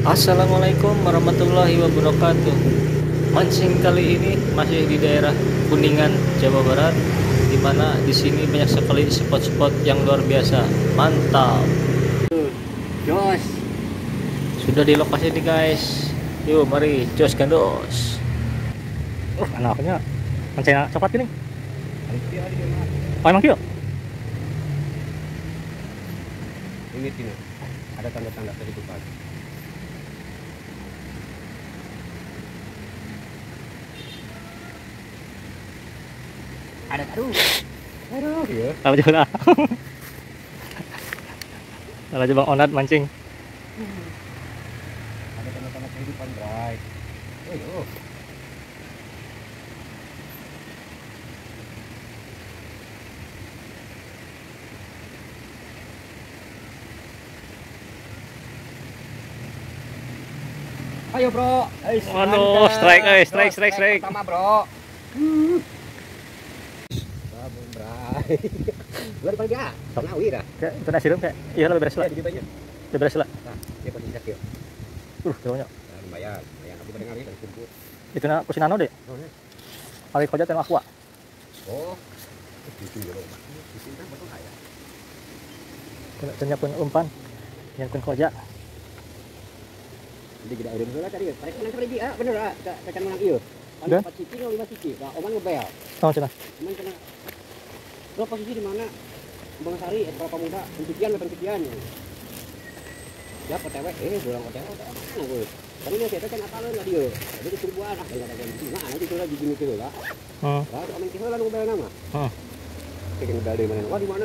Assalamualaikum warahmatullahi wabarakatuh. Mancing kali ini masih di daerah Kuningan, Jawa Barat, di mana di sini banyak sekali spot-spot yang luar biasa. Mantap. Jos. Sudah di lokasi nih guys. Yuk mari jos gandos. Oh, anaknya mancing coklat gini. Oh, emang kio? Ini Tino. Ada tanda-tanda kehidupan. Ada aduh. Aduh, ya. Apa juga? Kalau coba onat mancing. Ada tanda-tanda kehidupan, Bray. Oh, yo. Ayo bro, mantap. strike, eh, strike, Bro, strike, strike. Pertama bro. Hmm. Luar dia. Ngawi dah. Kayak itu nasi kayak. Iya beres lah. beres lah. Nah, dia pasti sakit. Uh, banyak. Nah, lumayan. Aku kumpul. Itu na kusinano deh. Oh, ya. Koja tenu aqua. Oh. Itu ya bro. Di sini kan betul ya. Kena tanya pun umpan. Yang pun koja. Jadi kita udah dulu tadi. Mereka nang kerja ah bener ah. Kacan menang iyo. Udah? Empat atau lima ciki. Nah, oman ngebel. Oh, cina. Cuman kena. Lo posisi di mana? Bang Sari, es berapa muda? Pencucian, pencucian. Ya, PTW, eh, bilang PTW, mana gue? Tapi ini saya kan apa lah dia. Jadi buat anak yang ada di mana nanti tuh lagi gini tuh lah. Hmm. Lah, kisah lah ngebel nama. Kayak ngebel dari mana? Wah, di mana?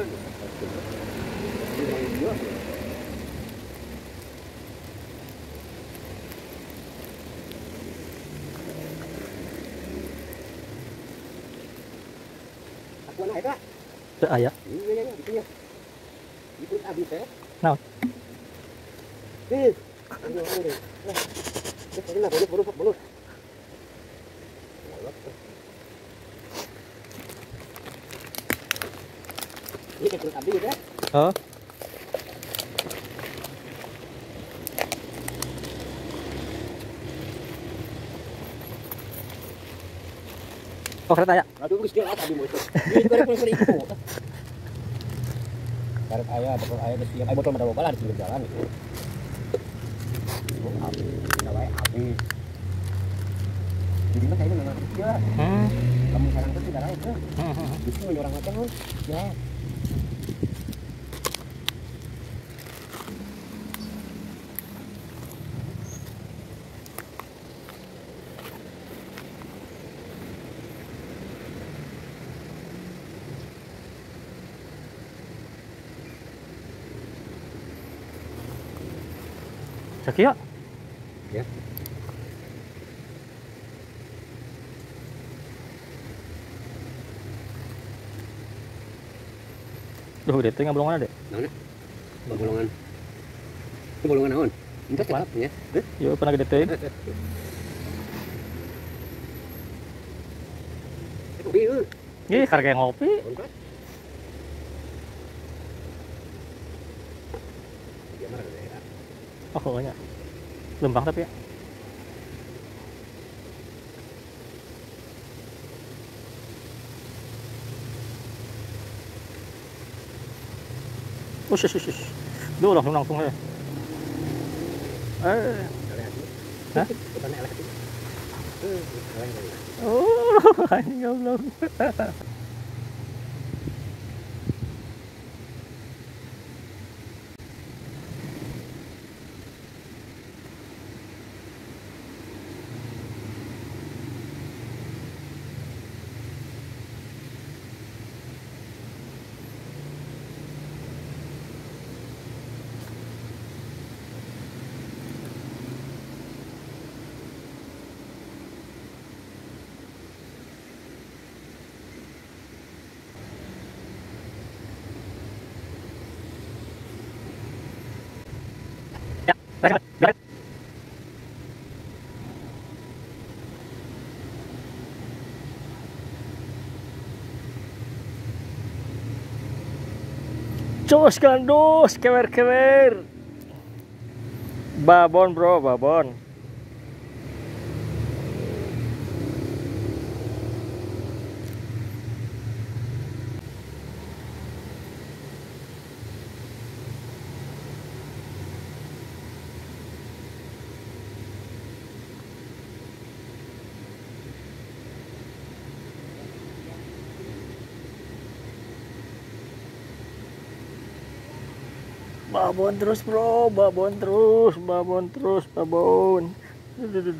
Aku anak itu, Teu aya. Iya. Itu ya. Ini kulit abis ya. Oh. Oh, kereta ya. Aduh, geus tadi. Ini. Karep botol geus siap. Botol di pinggir jalan. Oh, api. Api. Jadi mah kayaknya memang dia. Hmm. Kamu sekarang tuh tidak? Hmm, hmm, hmm. Justru orang macam? Ya. Sakiya. Ya. Duh, dia tengah bolongan ada. Bolongan. Itu bolongan naon? Apa? cakap ya. Yo pernah gede teh. Itu bieu. Ih, karek ngopi. Kontak. Dia marah deh. ya. Oh, banyak. Lembang tapi ya. Ush, ush, ush, ush. Duh, langsung langsung ya. Eh, Hah? Bukan elek itu. Eh, elek elek. Cus gandos, kewer-kewer. Babon bro, babon. Babon terus bro, babon terus, babon terus, babon. Duh, duh, duh,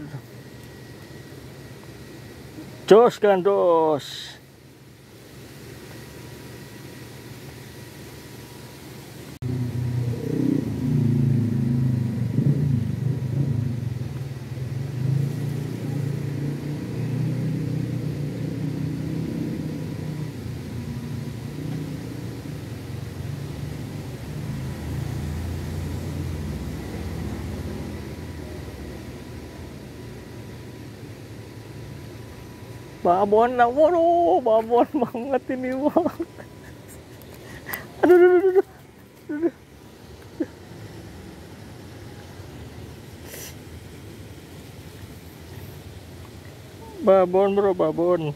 Babon na, waduh, babon banget ini bang. Aduh, aduh. aduh. Babon bro, babon.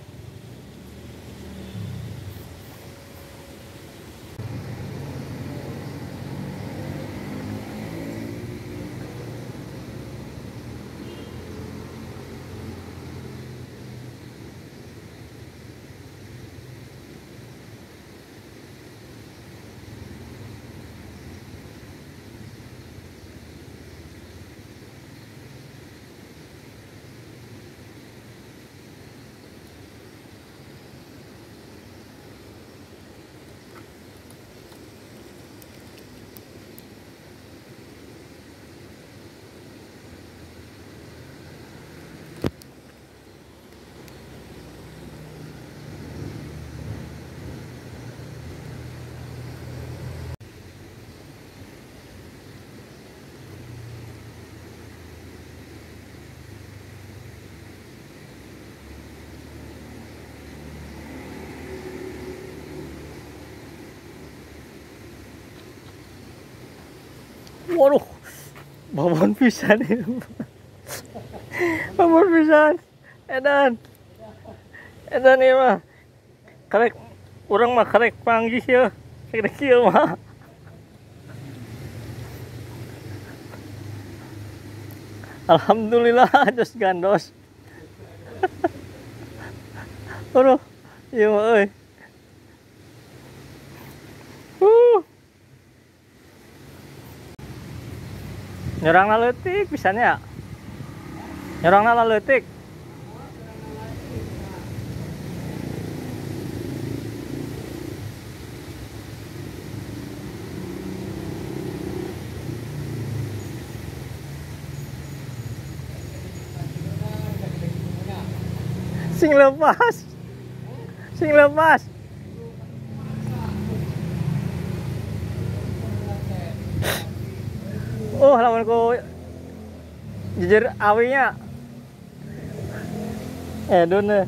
Waduh, babon pisan babon pisan. Edan. Edan ini mah. Karek orang mah karek panggih ya. Karek kieu mah. Alhamdulillah jos gandos. Waduh, iya mah euy. Uh. Nyerang leutik pisannya. Nyerang leutik. Sing lepas. Sing lepas. Oh, lawan ko jejer awinya. Eh, don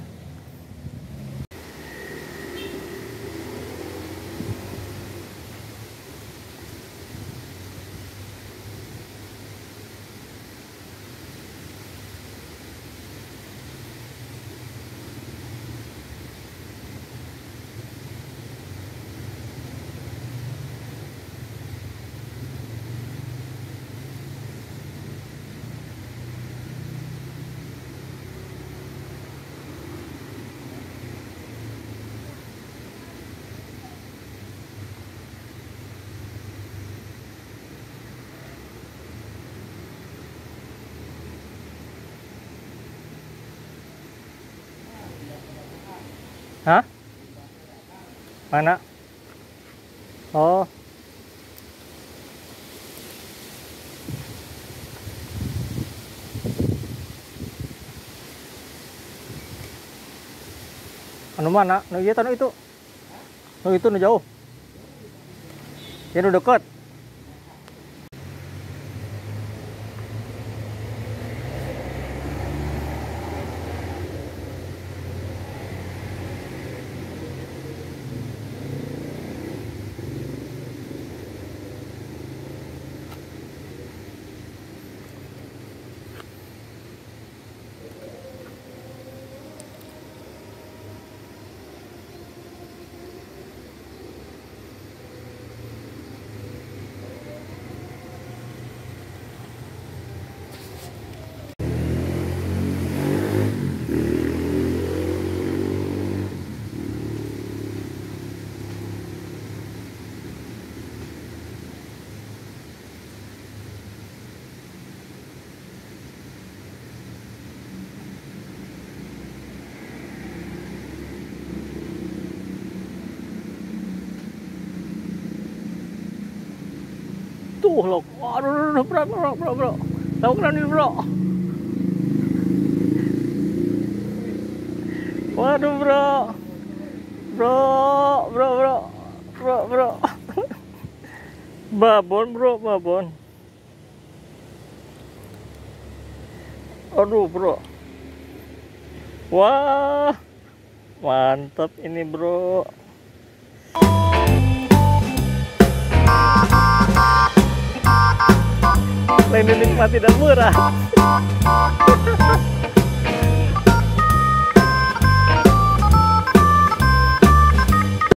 Hah? Mana? Oh. Anu mana? Nu tanu itu. Nu itu nu jauh. Ya nu deket. Waduh, lo. Waduh, aduh, bro, bro, bro, bro. Tahu kan ini, bro? Waduh, bro. Bro, bro, bro. Bro, bro. babon, bro, babon. Aduh, bro. Wah. Mantap ini, bro. Lain dinikmati dan murah.